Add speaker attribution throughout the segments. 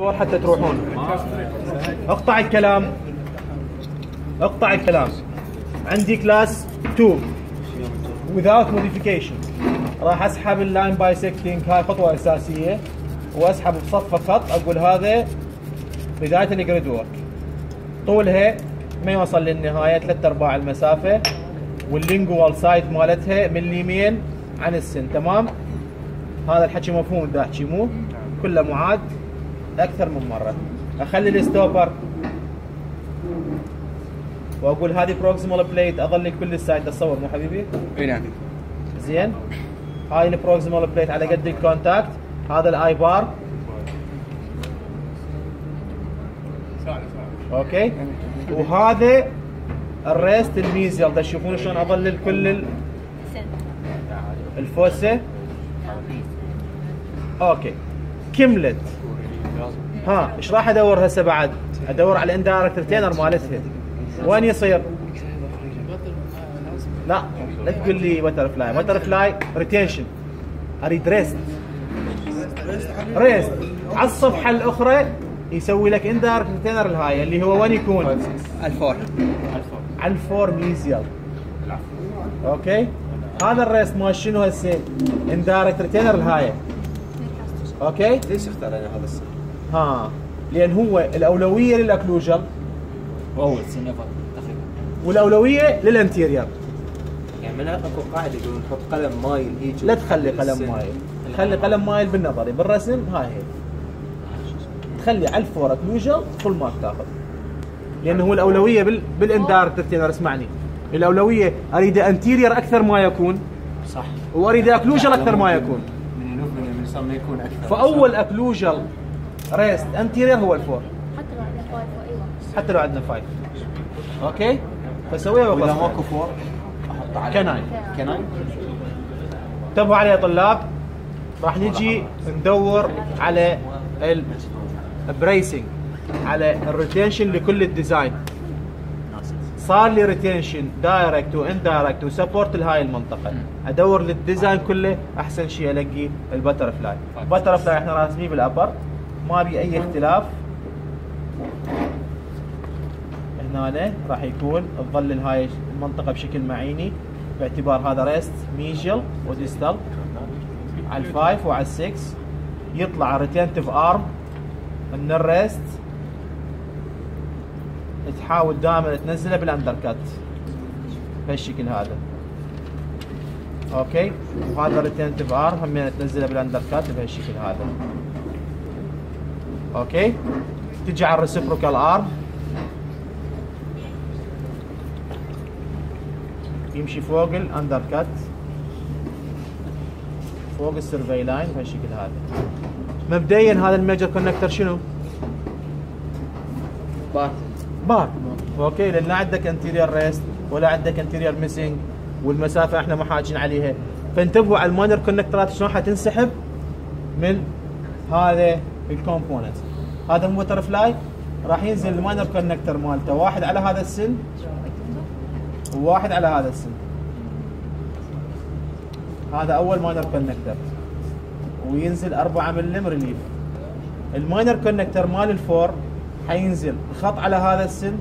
Speaker 1: حتى تروحون. اقطع الكلام. اقطع الكلام. عندي class 2 without modification. راح أسحب ال line bisecting هاي خطوة أساسية. وأسحب بصفة خط أقول هذا بداية ال grid work طولها ما يوصل للنهاية. ثلاث أرباع المسافة. وال lingual side مالتها من اليمين عن السن. تمام؟ هذا الحكي مفهوم. دا احكي مو؟ كله معاد. أكثر من مرة. أخلي ال stopper وأقول هذه proximal plate أظل كل ال side اتصور مو حبيبي؟
Speaker 2: إي نعم.
Speaker 1: زين. هاي ال proximal plate على قد ال contact. هذا ال I bar okay. وهذا ال rest ال mesial. تشوفون شلون اظلل كل ال fossa. okay. كملت. ها إيش راح أدور هسه بعد؟ أدور على ال indirect retainer مالتها. وين يصير؟ لا لا تقول لي butterfly butterfly retention أريد rest rest على الصفحة الأخرى يسوي لك indirect retainer الهاي اللي هو وين يكون؟
Speaker 2: ال four.
Speaker 1: على الفور ميزيال. أوكي؟ هذا الريست مال شنو هسه؟ اندايركت ريتينر الهاي. أوكي؟
Speaker 2: ليش اختار أنا هذا السن؟
Speaker 1: ها لأن هو الاولويه للاكلوجر
Speaker 3: اول سنه تقريبا
Speaker 1: والاولويه للانتيرير
Speaker 2: يعني من اكو قاعدة يقولون نحط قلم مايل هيك
Speaker 1: لا تخلي قلم. مايل خلي قلم مايل بالنظري بالرسم هاي هي تخلي على الفور اكلوجر فول مارك تاخذ لأنه هو الاولويه بال ريتينر اسمعني الاولويه اريد انتيرير أكثر ما يكون
Speaker 3: صح
Speaker 1: واريد اكلوجر أكثر ما يكون
Speaker 2: من من من يكون أكثر
Speaker 1: فاول اكلوجر ريست انتيرير هو الفور
Speaker 4: حتى لو عندنا فايف أيوه.
Speaker 1: حتى لو عندنا فايف أوكي؟ فسويها وإذا
Speaker 2: ماكو فور أحط على
Speaker 1: كناين
Speaker 2: كناين
Speaker 1: انتبهوا علي يا طلاب. راح نجي ندور على ال bracing على ال retention لكل ال design صار لي retention direct و indirect و support لهاي المنطقة. أدور لل design كله أحسن شيء الاقي ال butterfly ال butterfly إحنا راسميه بال upper ما بي أي اختلاف. هنا راح يكون تظلل هاي المنطقة بشكل معيني باعتبار هذا rest mesial و distal على ال five وعلى السكس. يطلع retentive arm من ال rest تحاول دائما تنزله بال undercut بهالشكل هذا. okay؟ وهذا retentive arm هم تنزله بال undercut بهالشكل هذا. okay. تجي على ال reciprocal arm. يمشي فوق ال undercut فوق ال survey line بهالشكل هذا. مبدئيا هذا ال major connector شنو؟
Speaker 2: bar
Speaker 1: bar okay. لأن لا عندك anterior rest ولا عندك anterior missing والمسافة إحنا ما حاجين عليها. فانتبهوا على ال minor connector ات شلون حتنسحب؟ من هذا ال component هذا مو butterfly راح ينزل ال minor connector مالته. واحد على هذا السن. وواحد على هذا السن. هذا أول minor connector. وينزل 4 ملم relief. ال minor connector مال ال four حينزل خط على هذا السن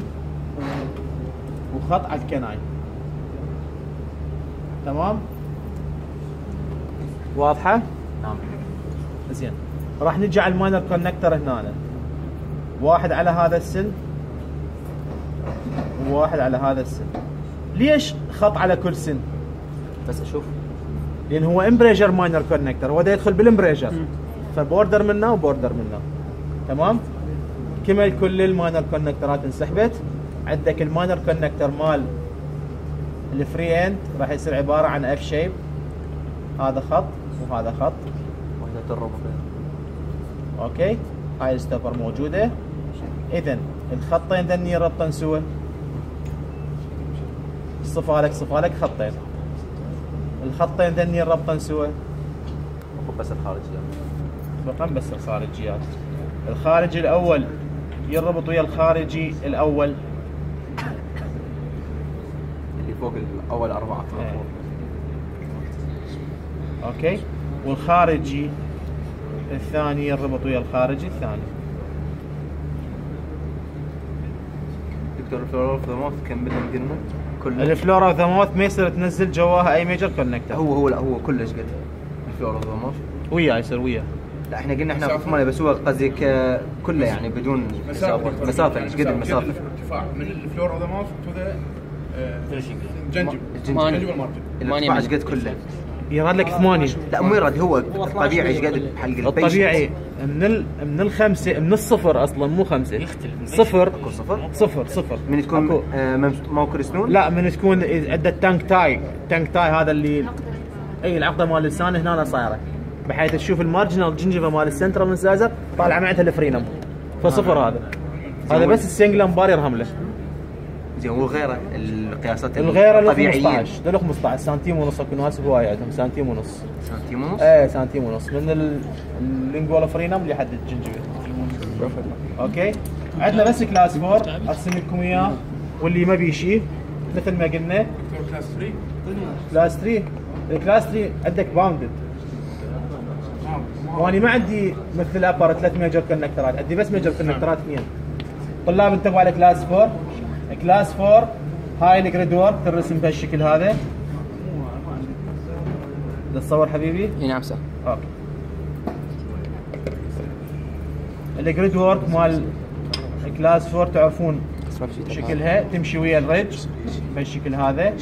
Speaker 1: وخط على ال canine تمام؟ واضحة؟
Speaker 3: نعم.
Speaker 1: زين. راح نجي على ال minor connector هنا. واحد على هذا السن وواحد على هذا السن ليش خط على كل سن؟
Speaker 2: بس أشوف.
Speaker 1: لأن هو embrasure minor connector هو دا يدخل بال embrasure ف border منه و border منه. تمام؟ كمل كل ال minor connector ات انسحبت. عندك ال minor connector مال ال free end راح يصير عبارة عن F shape هذا خط وهذا خط.
Speaker 2: وحدة الربع.
Speaker 1: أوكي؟ هاي الستوبر موجودة. اذا الخطين ذني ربطن سوا صفى لك صفى لك خطين. الخطين ذني ربطن سوا
Speaker 2: بس الخارجيه
Speaker 1: رقم بس الخارجيات. الخارجي الأول يربط ويا الخارجي الأول.
Speaker 2: اللي فوق الأول أربعة
Speaker 1: إيه. okay؟ والخارجي الثاني يربط ويا الخارجي الثاني.
Speaker 2: دكتور ال floor of the mouth كملنا قلنا؟ كله
Speaker 1: ال floor of the mouth ما يصير تنزل جواها أي major connector
Speaker 2: هو هو لا هو كله إيش قلت؟ ال floor of mouth
Speaker 1: وياه يصير وياه
Speaker 2: لا إحنا قلنا إحنا بس هو قصدي آه، كله يعني بدون مسافة مسافة. إيش قد المسافه؟
Speaker 4: ارتفاع. من ال floor of the mouth to the
Speaker 2: الجنجب
Speaker 4: الجنجب والمارجن
Speaker 2: الارتفاع إيش قد كله؟
Speaker 1: يراد لك ثمانية
Speaker 2: لا مو يرد هو الطبيعي إيش قد البيشنت
Speaker 1: الطبيعي من ال... من الخمسة من الصفر أصلا مو خمسة. يختلف. صفر.
Speaker 2: أكو صفر؟
Speaker 1: صفر صفر.
Speaker 2: من تكون
Speaker 1: أكو.
Speaker 2: آه، موكر سنون
Speaker 1: لا من تكون عندها التانك تاي. تانك تاي هذا اللي إي العقدة مال اللسان هنا صايرة. بحيث تشوف المارجنال جنجفه مال السنترال انسايزر طالعه معتها الفرينم فصفر هذا. هذا بس السنجلم بار يرهم له.
Speaker 2: وغيره القياسات
Speaker 1: الغيره له
Speaker 2: الطبيعيين
Speaker 1: 15 له 15 سنتيم ونص اكو ناس هواي عندهم. سنتيم ونص.
Speaker 2: سنتيم ونص؟
Speaker 1: إيه سنتيم ونص. من ال- اللينجولا فرينم اللي يحدد الجنجفه أوكي؟ عندنا بس كلاس 4 أرسم لكم إياه. واللي ما بيشيه مثل ما قلنا.
Speaker 4: كلاس 3
Speaker 1: كلاس 3 الكلاس 3 عندك باوندد وأنا ما عندي مثل upper ثلاث major connector ات عندي بس major connector ات اثنين. طلاب انتبهوا على class 4 class 4 هاي ال grid work ترسم بهالشكل هذا. تتصور حبيبي؟
Speaker 3: إي نعم صح
Speaker 1: okay ال grid work مال class 4 تعرفون شكلها. تمشي ويا ال ridge بهالشكل هذا.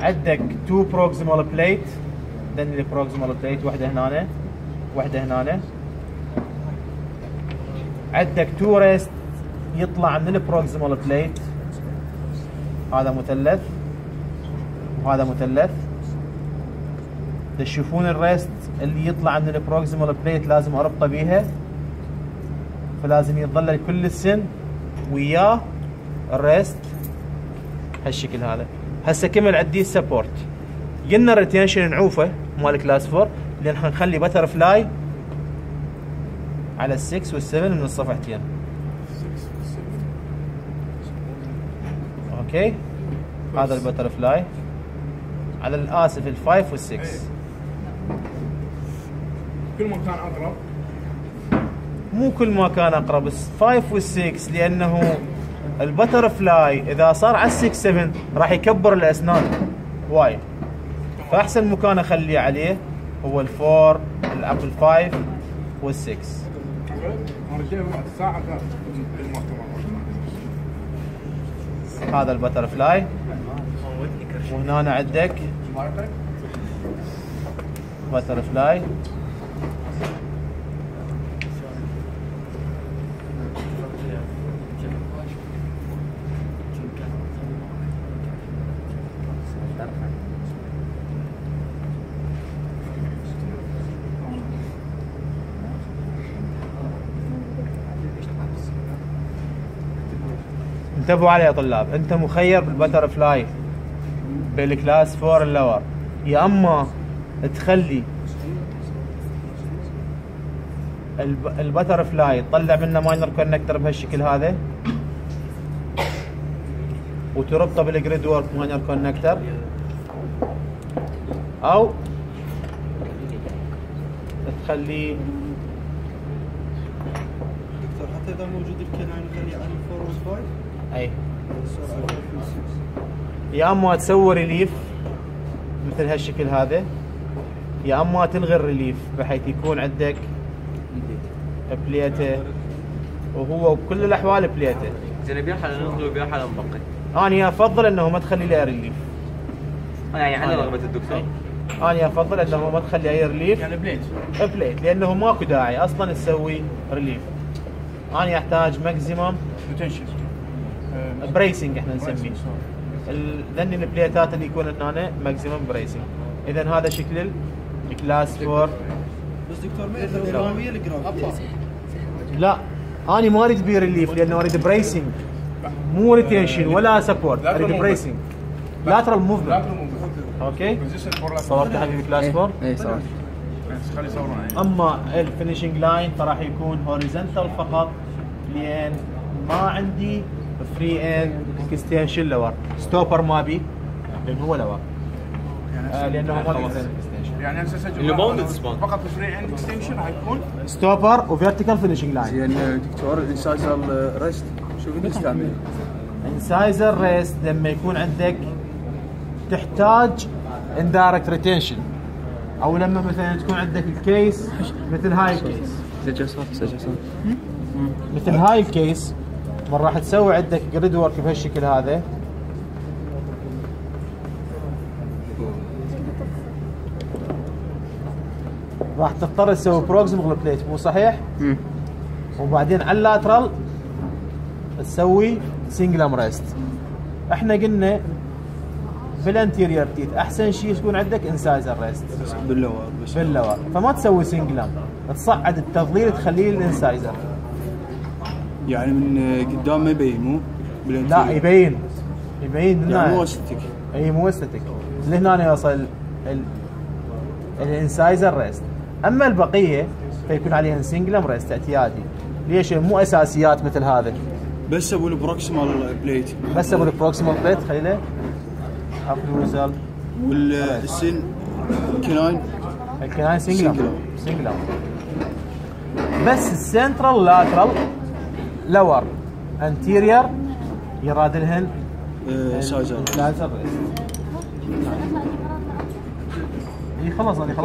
Speaker 1: عندك two proximal plate ذني ال proximal plate واحدة هنا واحدة هنا. عندك two rest يطلع من ال proximal plate. هذا مثلث. وهذا مثلث. تشوفون ال rest اللي يطلع من ال proximal plate لازم أربطه بيها. فلازم يتظلل كل السن وياه ال rest. هالشكل هذا. هسه كمل عندي ال support قلنا ال retention نعوفه مال class 4 لأن حنخلي butterfly على ال6 وال7 من الصفحتين. okay هذا ال butterfly على الآسف ال five وال6
Speaker 4: كل ما كان أقرب.
Speaker 1: مو كل ما كان أقرب بس 5 وال6 لأنه ال butterfly إذا صار على ال6 7 راح يكبر الأسنان وايد. فأحسن مكان أخليه عليه هو ال four الابل 5 وال6 هذا ال butterfly وهنا عندك. بتر انتبهوا عليه يا طلاب. انت مخير بالبتر فلاي بال class 4 ال lower. يا أما تخلي الب... ال butterfly تطلع منه minor connector بهالشكل هذا. وتربطه بال grid work minor connector. أو
Speaker 5: تخليه حتى إذا موجود ال canine نخليه على ال
Speaker 1: four
Speaker 5: وال five. أي.
Speaker 1: يا اما تسوي relief مثل هالشكل هذا. يا اما تلغي ال relief بحيث يكون عندك plate ه. وهو بكل الأحوال plate ه.
Speaker 2: زين بيا حاله نلغي وبيا حاله نبقي.
Speaker 1: أنا أفضل أنه ما تخلي لي relief
Speaker 2: يعني على رغبة الدكتور.
Speaker 1: أنا أفضل أنه ما تخلي أي relief
Speaker 4: يعني plate.
Speaker 1: plate لأنه ماكو داعي أصلا تسوي relief أنا احتاج maximum
Speaker 4: potential
Speaker 1: bracing إحنا نسميه. لأن البليتات اللي يكون هنا maximum bracing اذا هذا شكل ال class 4
Speaker 5: بس دكتور ما
Speaker 1: لا أنا ما أريد بي relief لأنه أريد bracing مو retention ولا support
Speaker 4: أريد. bracing
Speaker 1: lateral
Speaker 4: movement okay
Speaker 1: صورت حبيبي class 4
Speaker 3: اي
Speaker 4: يصورون
Speaker 1: أما ال finishing line فراح يكون horizontal فقط لأن ما عندي free end extension lower stopper ما بي. لأن هو lower آه لأنه ما في extension.
Speaker 4: يعني سجل
Speaker 2: اللي.
Speaker 4: فقط free end extension حيكون
Speaker 1: stopper و vertical finishing line
Speaker 5: زين دكتور incisal rest
Speaker 4: شوف انت تعمل؟
Speaker 1: incisal rest لما يكون عندك تحتاج indirect retention أو لما مثلا تكون عندك ال case مثل هاي ال case
Speaker 2: سجل صوت سجل صوت
Speaker 1: مثل هاي ال case من راح تسوي عندك grid work بهالشكل هذا. راح تضطر تسوي proximal plate مو صحيح؟ وبعدين على ال lateral تسوي cingulum rest إحنا قلنا بال anterior teeth أحسن شيء يكون عندك incisal rest
Speaker 4: بال lower
Speaker 1: بال lower فما تسوي cingulum تصعد التضليل تخليه ال incisal
Speaker 4: يعني من قدام ما يبين مو؟
Speaker 1: لا يبين. يبين من
Speaker 4: يعني مو aesthetic
Speaker 1: إي مو aesthetic لهنا يوصل ال- ال incisal rest. أما البقية فيكون عليها cingulum rest اعتيادي. ليش؟ مو أساسيات مثل هذا.
Speaker 4: بس أبو البروكسيمال بليت.
Speaker 1: بس أبو البروكسيمال بليت خليله. ابروزال
Speaker 4: والسن كناين.
Speaker 1: الكناين سنجلم. سنجلم بس السنترال لاترال لور انتيرير يراد لهن
Speaker 4: آه، سايزر
Speaker 1: سايزر اي خلاص أنا خلاص.